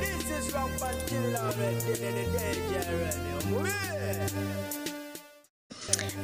This is from Batilla Red, the DJ Red.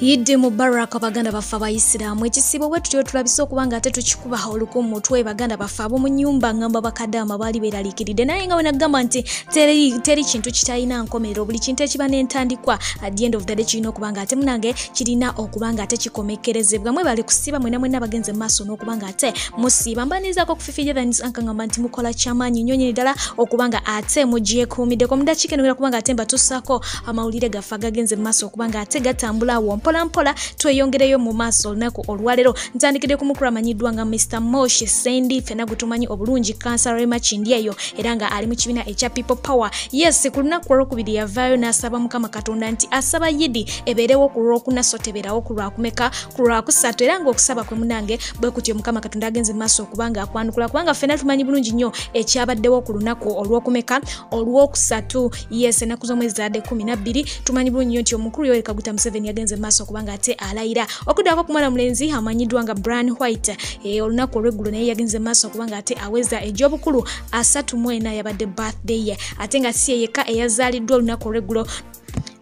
Yidde mu baraka baganda baffe abayisiraamu ekisibo bwe tutyo tulabise okuba nga ate tukikuba oluku mu mutwe baganda baffe ab'omu nyumba ngamba bakadde amabaali beeraliikiridde naye nga wenagamba nti teri, teri kintu kitalina nkomerero buli kintu ekiba n'entandikwa at the end of the day kirina okuba nga ate munange kirina okuba nga ate kikomekkerezebwa mwe bali kusiiba mwena mwena bagenze mu maaso n'okuba nga ate musiiba. Mbanizaako okufifijaankangamba nti mukola kyamaanyi nyonyini ddala okuba nga ate mugyekuumiddeko mudakiika enogera okuba nga ate mbatuusaako amawulire gaffe agagenze mu maaso okuba nga ate gatambula awo mpolampola tweyongereyo mu maaso olunaku olwaleero. Ntandikidde ku mukulu amanyiddwa nga mr moshi sendi fena gutumanyi obulungi kansala remakindi eyo era nga ali mu kibiina ekya people power. Yes ku lunaku olwokubiri yavaayo n'asaba mukama katonda nti asaba yidi ebeerewo ku lwokuna so tebeerawo ku lwakumeka ku lwakusatu era nga okusaba kwe munange bwe kutyo mukama katonda agenze mu maaso okuba nga akwanukula kubanga fena tumanyi bulungi nnyo ekyabaddewo ku lunaku olwokumeka. Olwokusatu yes ennaku z'omwezi zadde 12 tumanyi bulungi nnyo nti omukulu yoweri kaguta museveni yagenze mu maaso okuba nga ate alayira. Okuddako ku mwana mulenzi amanyiddwa nga brian white. E, olunaku olweggulo naye yagenze maaso okuba nga ate aweza egy'obukulu asatu mu ena yabadde birthday. Ye ate nga si ye yekka eyazaaliddwa olunaku olweggulo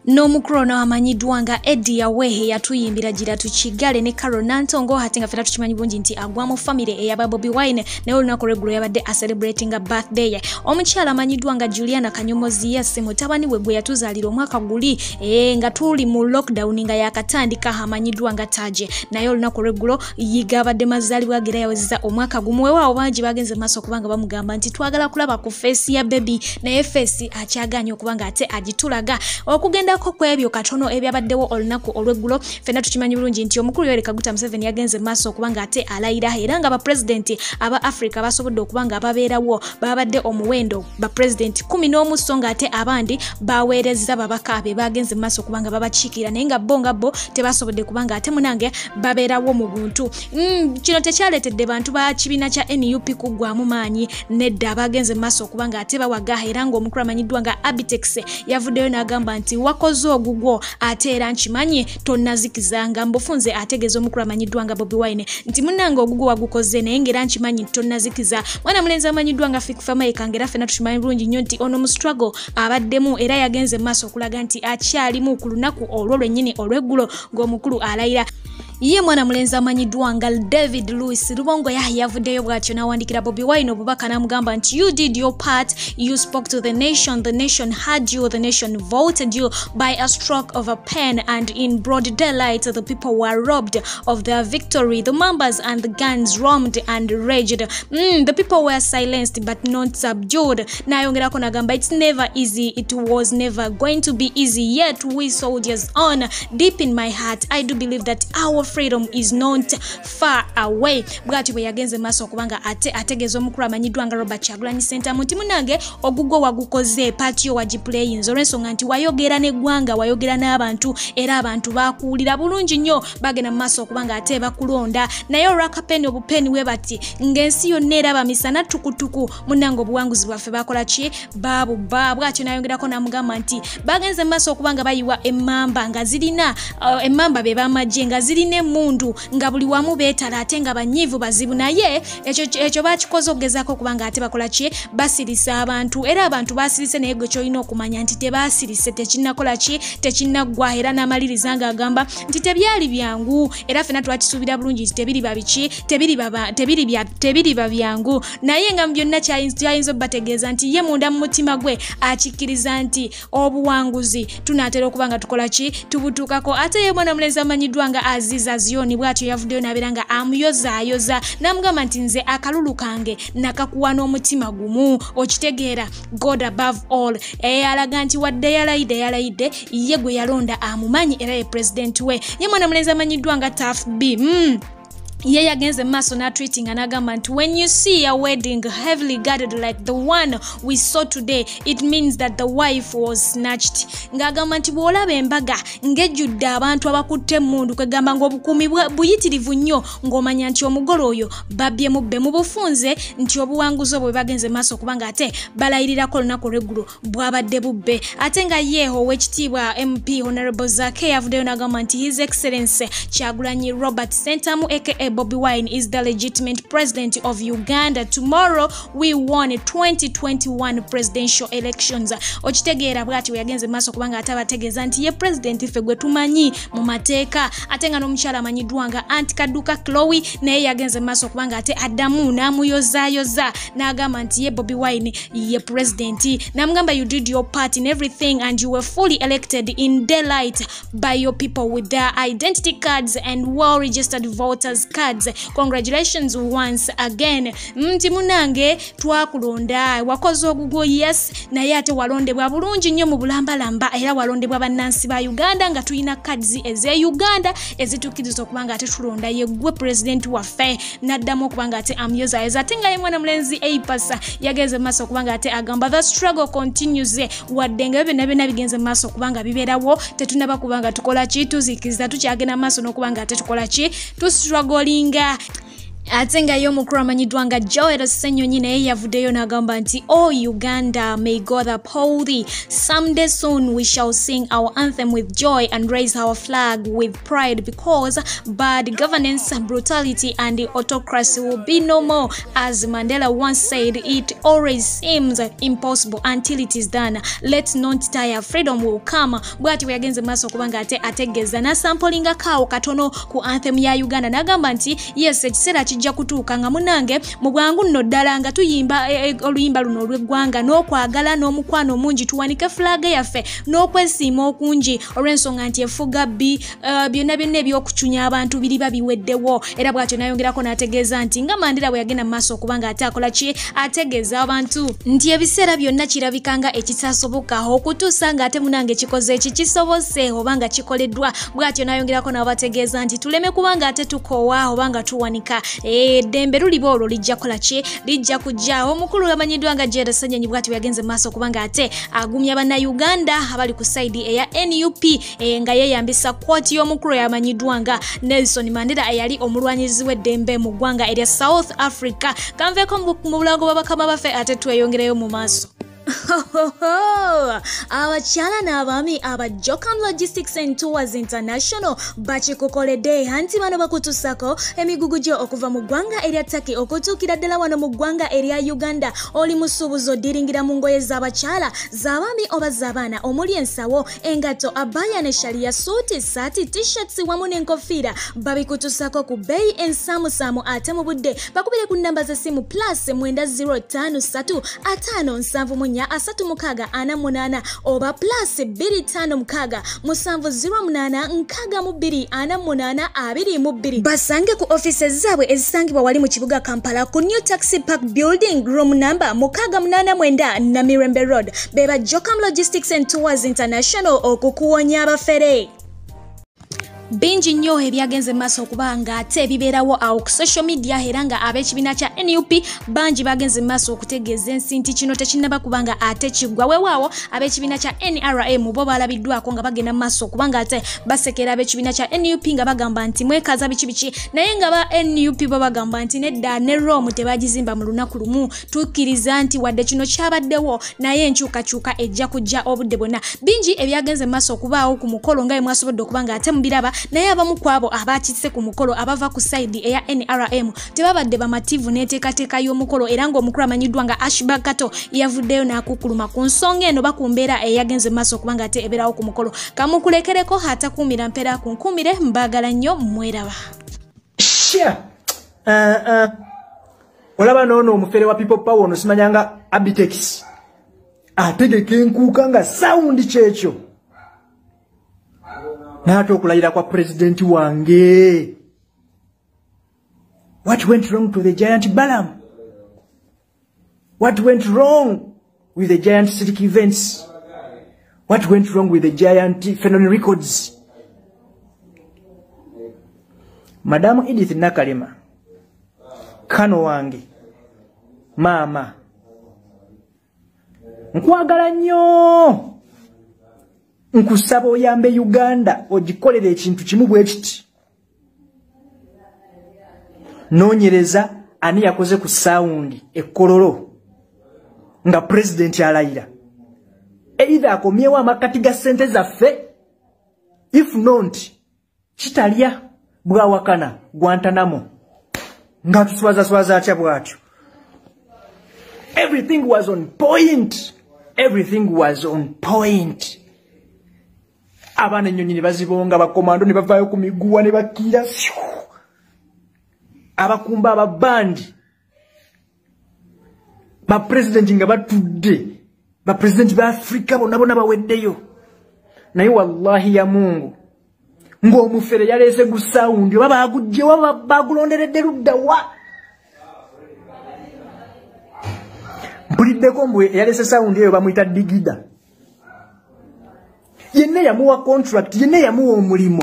n'omukulu ono amanyiddwa nga edi yawehe yatuyimbira gira tukigale ne carol nantongo ate nga fena tukimanyi bulungi nti agwa mu famire eyaba bobi wine naye olunaku olweggulo yabadde acelebratinga birthday. Ye omukyala amanyiddwa nga juliana kanyomozi yase mutabani we gwe yatuzaalira omwaka guli e, nga tuli mu lockdown nga yakatandika amanyiddwa nga taje naye olunaku olweggulo yiga abadde mazaalibwa ge era yawezeza omwaka gumu. Wewaawo bangi bagenze maaso okubanga bamugamba nti twagala kulaba ku feesi ya bebi naye feesi akyaganya okuba nga ate agitulaga. Okugenda okugendako ku ebyo katono ebyabaddewo olunaku olweggulo fenna tukimanyi bulungi nti omukulu yoweri kaguta museveni yagenze maaso okuba nga ate alayira era nga bapulezidenti aba africa basobodde okuba nga babeerawo babadde omuwendo. Bapulezidenti kumi n'omu so nga ate abandi baweereza babaka be bagenze maaso okuba nga babakiikirira naye nga bo nga bo tebasobodde kuba nga ate munange babeerawo mu buntu. Mm, kino tekyaleetedde bantu ba kibiina kya nup kuggwamu maanyi nedda abagenze maaso okuba nga ate bawaga era ngaomukulu amanyiddwa nga abitex yavuddeyo n'agamba nti wako okoze ogugwo ate era nkimanyi tonnazikizanga mbufunze ategeeza omukulu amanyiddwa nga bobi wine. Nti munange ogugwo wagukoze naye ngaera nkimanyi tonnazikiza mwana mulenzi amanyiddwa nga fikfamaika ngaera fena tukimanyi bulungi nnyo nti ono mu struggle abaddemu era yagenze mu maaso okulaga nti akyalimu ku lunaku olwo lwennyini olweggulo ng'omukulu alayira ye mwana mulenzi amanyiddwa nga david louis lubongo yahe yavuddeyo bwatyo n'awandikira bobi wine obubaka n'amugamba nti you did your part. You spoke to the nation. The nation had you. The nation voted you by a stroke of a pen. And in broad daylight the people were robbed of their victory. The members and the guns roamed and raged. Mm, the people were silenced but not subdued. Nayongerako nagamba it's never easy. It was never going to be easy. Yet we soldiers on deep in my heart. I do believe that our freedom is not far away. Bwatyo bwe yagenze maaso okubanga ate ategeeza omukulu amanyiddwa nga robert kyagulanyi sentamu nti munange ogugwo wagukoze paatiyo wagiplayinza olw'ensonga nti wayogera neggwanga wayogera n'abantu era abantu bakuwulira bulungi nnyo. Bagenda mu maaso okuba nga ate bakulonda. Naye olwakapeni obupeni we bati ng'ensi yonna eraba misana tukutuku munange obuwanguzi bwaffe bakola ki? Babubba bwatyo nayongerako namugamba nti bagenze mu maaso okuba nga bayiwa emmamba nga zirina uh, emmamba be bamagye nga zirina emundu nga buli wamu beetala ate nga banyiivu bazibu naye ekyo bakikoze okugezaako okuba nga ate bakola ki? Basirisa abantu. Era abantu basirise naye gwe kyolina okumanya nti tebasirise tekinakola ki? Tekinaggwa era n'amaliriza ng'agamba nti tebyali byangu. Era fena twakisuubira bulungi nti tebiriba biki? Tebiriba byangu. Naye nga mu byonna kyayinza obbategeeza nti ye munda mu mutima gwe akikkiriza nti obuwanguzi tunaatera okuba nga tukola ki? Tubutuukako. Ate ye mwana mulenzi amanyiddwa nga aziza zioni bw'atyo yavuddeyo n'abeera nga amuyozaayoza n'amugamba nti nze akalulu kange nakakuwa n'omutima gumu okitegeera god above all. Eyalaga nti wadde yalayidde yalayidde ye gwe yalonda amumanyi era ye pulezidenti we. Ye mwana mulenzi amanyiddwa nga taf b. Mm. Ye yagenze maaso n'atweetinga n'agamba nti when you see a wedding heavily guarded like the one we saw today it means that the wife was snatched. Ng'agamba nti bw'olaba embaga ng'ejjudde abantu abakutte emmundu kwegamba ng'obukuumi buyitirivu nnyo ng'omanya nti omugole oyo babbye mubbe mu bufunze nti obuwanguzi obwo bwe bagenze maaso okuba nga ate balayirirako olunaku olw'eggulu bwabadde bubbe. Ate nga yeeho ow'ekitiibwa mp honorable zake yavuddeyo n'agamba nti his excellence kyagulanyi robert sentamu aka aka Bobby Wine is the legitimate president of Uganda. Tomorrow we won 2021 presidential elections. Okitegeera bwati we yagenze maaso kubanga ate abategeeza nti ye president ffe gwe tumanyi mu mateeka ate nga n'omukyala amanyiddwa nga anti kadduka Chloe naye yagenze maaso kubanga ate addamu n'amuyozaayoza n'agamba nti ye Bobby Wine ye president n'amugamba you did your part in everything and you were fully elected in daylight by your people with their identity cards and well registered voters cards. Congratulations once again. Nti munange twakulonda. Wakoze ogugwo yes. Naye ate walondebwa bulungi nnyo mu bulambalamba era walondebwa bannansi ba uganda nga tulina cards eze uganda ezitukkiriza okuba nga ate tulonda yeggwe pulezidenti waffe. N'addamu okuba nga ate amuyozayeza ate nga ye mwana mulenzi eipasa yagenze mu maaso okuba nga ate agamba the struggle continues. Wadde nga byo byonna byonna bigenze mu maaso okuba nga bibeerawo. Tetunaba kuba nga tukola ki? Tuzikiriza tukyagenda mu maaso n'okuba nga ate tukola ki Purbalingga. Ate nga ye nga joel senyonyi naye yavuddeyo n'agamba nti o oh, uganda may god uphold thee. Someday soon we shall sing our anthem with joy and raise our flag with pride because bad governance brutality and autocracy will be no more. As mandela once said it always seems impossible until it is done. Let not tire freedom will come. Bwati bwe yagenze mu maaso okuba nga ate ategeeza n'asampolingakaawo katono ku anthem ya uganda n'agamba nti yes ekiseera kijja kutuuka nga munange mu bwangu nno ddala nga tuyimba e, e, oluyimba luno olw'eggwanga n'okwagala n'omukwano omungi tuwanike fulaga yaffe n'okwesiima okungi olw'ensonga nti efuga bbi uh, byonna byonna ebyokucunya abantu biriba biweddewo. Era bw'atyo nayongerako n'ategeeza nti nga mandira bwe yagenda mu maaso okuba nga ate akola ki? Ategeeza abantu. Nti ebiseera byonna kirabika nga ekitasoboka okutuusa ng'ate munange kikoze eki kisobose oba nga kikoleddwa? Bw'atyo nayongerako n'abategeeza nti tuleme kuba nga ate tukoowa oba nga tuwanika eddembe luliba olwo lijja kola ki? Lijja kujjaawo omukulu amanyiddwa nga jera sanyanyi bwati bweyagenze mu maaso kubanga ate agumya bannayuganda abali ku saidi eya nup e, nga yeyambisa kwoti y'omukulu yamanyiddwa nga nelson mandela eyali omulwanyizi w'eddembe mu ggwanga erya south africa. Kanveeko mu bulango bwabakama baffe ate tweyongereyo mu maaso abakyala n'abaami aba jocam logistics and tours international bakikukoledde anti bano bakutusako emigugu gyo okuva mu ggwanga erya taki okutuukira ddala wano mu ggwanga erya uganda. Oli musuubuzi oddiringira mu ngoye z'abakyala z'abaami oba z'abaana omuli ensawo engato abaya ne shaliya suuti saati tishats wamu n'enkofiira babikutusako ku bbeeyi ensaamusaamu ate mu budde. Bakubire ku nnamba z'essimu plus 9 05 7 5 7 erinnya 368 oba plus 256 708 basange ku ofiisi zaabwe ezisangibwa wali mu kibuga kampala ku new taxi park building room number 689 namirembe road. Beba jocam logistics and tours international okukuwonya abafere. Bingi nnyo ebyagenze mu maaso okuba nga ate ebibeerawo awo ku social media era nga ab'ekibiina kya nup bangi bagenze mu maaso okutegeeza ensi nti kino tekinnaba kuba nga ate kiggwa weewaawo ab'ekibiina kya nrm bo balabiddwako nga bagenda mu maaso okuba nga ate basekera ab'ekibiina kya nup nga bagamba nti mwekaza biki biki? Naye nga ba nup bo bagamba nti nedda ne rome tebagizimba mu lunaku lumu. Tukkiriza nti wadde kino kyabaddewo naye enkyukakyuka ejja kujja obudde bwonna. Bingi ebyagenze mu maaso okubaawo ku mukolo nga bwe mwasobodde okuba nga ate mubiraba naye abamu ku abo abakisse ku mukolo abava ku saidi eya nrm tebabadde bamativu n'enteekateeka y'omukolo era ng'omukulu amanyiddwa nga ashba kato yavuddeyo n'akukuluma. Ku nsonga eno baku mbeera eyagenze mu maaso okuba nga ate ebeerawo ku mukolo. Kamukulekereko atakuumira mpeera ku nkuumire mbaagala nnyo mweraba. Uh, uh. olaba noono omufere wa people power ono simanyanga abitex. Ategeka enkuuka nga sawundi kyekyo naate okulayira kwa pulezidenti wange. What went wrong to the giant balam what went wrong with the giant citic events? What went wrong with the giant phenon records? Madamu edith nakalema kano wange maama. Nkwagala nnyo nkusaba oyambe uganda ogikolera ekintu kimu bwe kiti. Noonyereza ani yakoze ku saawundi ekkololo nga pulezidenti alayira? Eitha akomyewo amakati ga ssente zaffe if not kitalya bwawakana gwantanamo ng'atuswazaswaza atya bw'atyo? Everything was on point. Everything was on point abaana ennyonyi ne bazibonga bakomando ne bavaayo ku miguwa ne bakkira abakumba ababandi bapurezidenti nga batudde bapurezidenti ba afurika bonna bonna baweddeyo. Naye wallahi ya mungu ng'omufere yaleese gu sawundi oba bagugjewa bagulonderedde luddawa mpuliddeko mbwe eyaleese sawundi eyo bamuyita digida yenna yamuwa contract yenna yamuwa omulimu.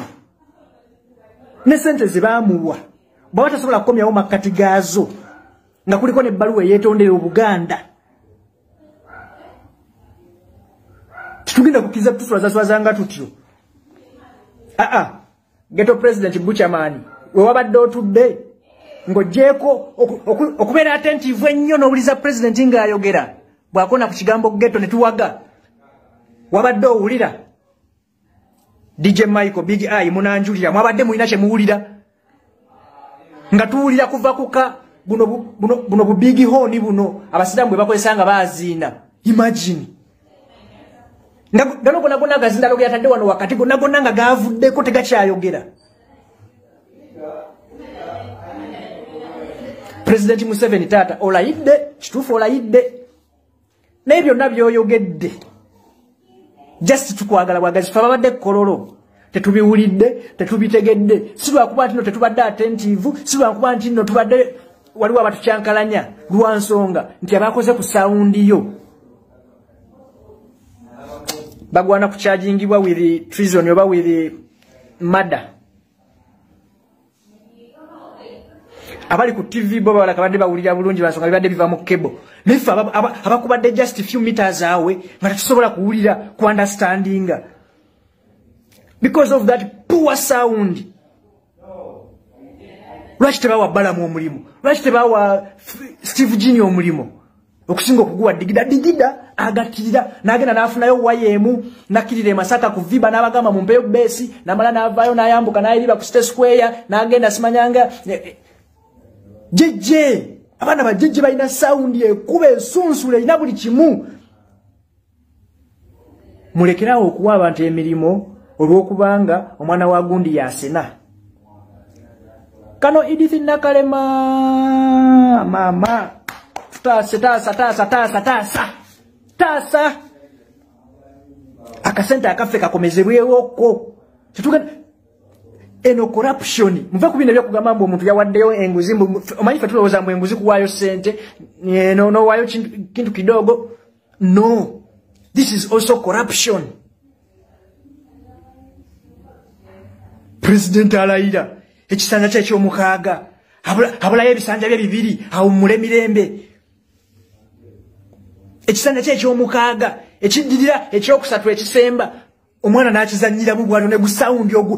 Ne sente zebamuwa. Bwaba tasobola kukomyawo makkati gaazo nga kuliko nebbaluwa eyetondera obuganda. Titugenda kukkiriza tuswazaswazanga tutyo. Aa geto president buchamani wewabadde otudde ng'ogyeko okubeera attentive ennyo n'owuliza president ng'ayogera. Bw'akona ku kigambo geto ne tuwaga wabadde owulira dj michael big i munanjulira mwabadde mulina kye muwulira. Nga tuwulira kuva kuka buno bubigi honi buno abasiraamu bwe bakozesa nga baziina imagine. Gano gonna gonna agazindalo ge yatadde wano wakati gonna gonna nga gavuddeko tegakyayogera. Pulezidenti museveni taata olayidde kituufu olayidde. Naye byonna byoyogedde just tukwagala bwagazi fe babadde kololo. Tetubiwulidde tetubitegedde. Si lwakuba nti no tetubadde attentive si lwakuba nti no tubadde waliwo abatukyankalanya lwansonga nti abakoze ku sawundiyo bagwana kukyajingibwa with treason oba with mada abali ku tv bo babalaka badde bawulira bulungi bansonga bibadde biva mu kebo ffe abakubadde just few meters awe nga tetusobola kuwulira ku understandinga because of that poor sound. Lwaki tebawa balamu omulimu? Lwaki tebawa steve gini omulimu? Okusinga okuguwa digida digida agatirira nagenda nafunayo waya emu nakkirira emasaka ku viba n'abagamba mu mpeyo besi namala navayo nayambuka nayiriba ku state square nagenda simanyanga jeje abaana bajeje balina sawundi ekuba ensunsula erina buli kimu. Mulekerawo okuwa abantu emirimu olw'okubanga omwana wa gundi yasena. Kano edith nakalema mama tutaase taasa taasa taasa taasa taasa akasente akaffe kakomezebwewoko tetugenda eno corruption. Muve ku bino ebyokugamba mbu omuntu yawaddeyo enguzi omanyi fe tulowooza mbu enguzi kuwaayo sente nowaayo kintu kidogo? No. This is also corruption. Pulezidenti alayira ekisanja kye ekyomukaaga habulayo ebisanja bye bibiri awummule mirembe. Ekisanja kye ekyomukaaga ekiddirira ekyokusatu ekisemba omwana n'akizanyiramu bwatyo ne gusawundi ogu